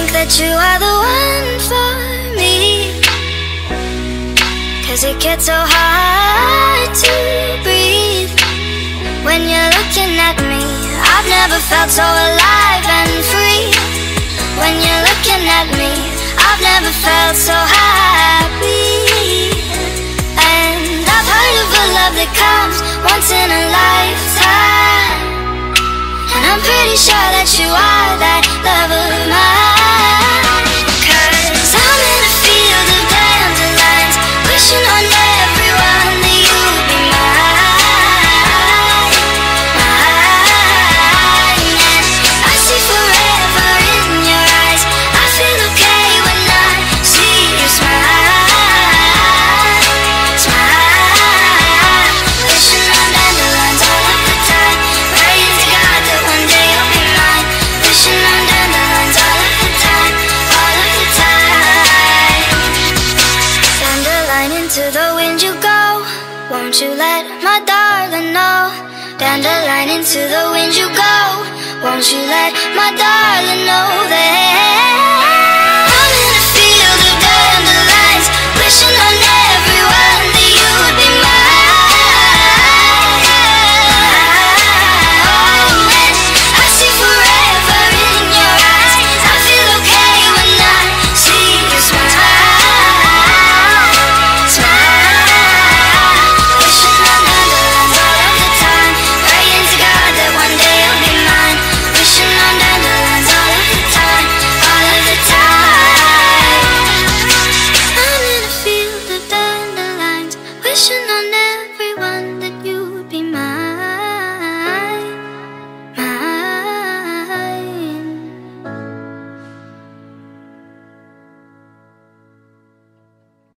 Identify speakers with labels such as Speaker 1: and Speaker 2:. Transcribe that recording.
Speaker 1: Think that you are the one for me. Cause it gets so hard to breathe when you're looking at me. I've never felt so alive and free. When you're looking at me, I've never felt so happy. And I've heard of a love that comes once in a lifetime. And I'm pretty sure that you are that love. Don't you let